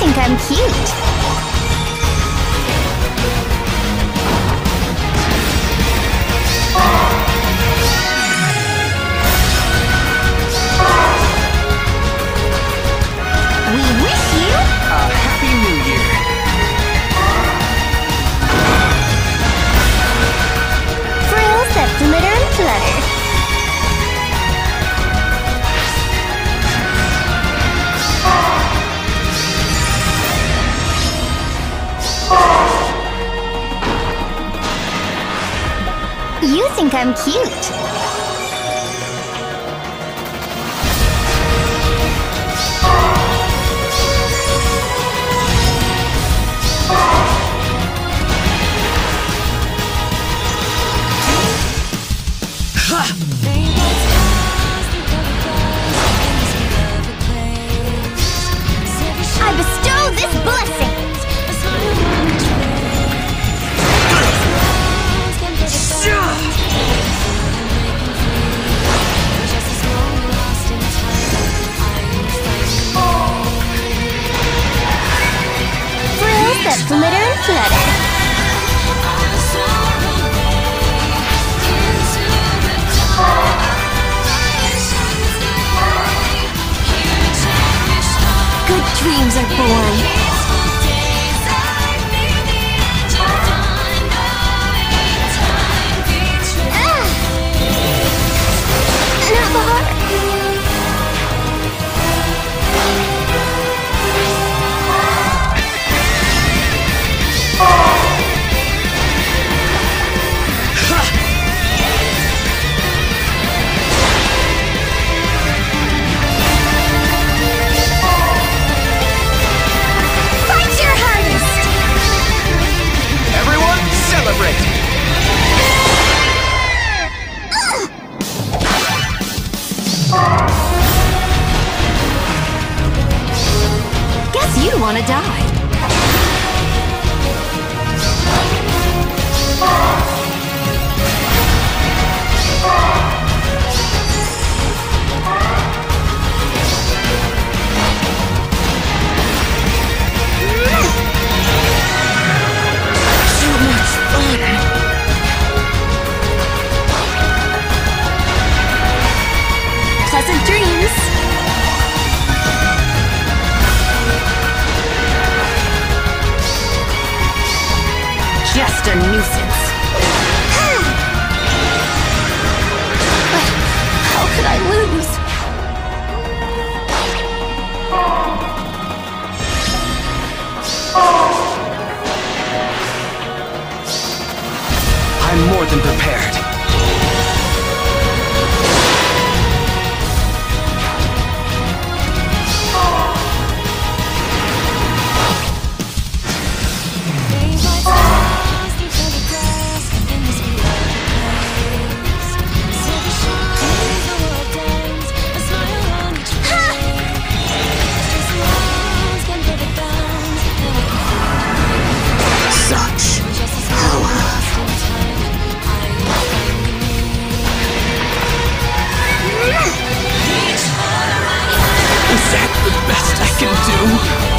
think I'm cute. Think I'm cute. I Guess you wanna die. Just a nuisance. How could I lose? I'm more than prepared. the best I can do.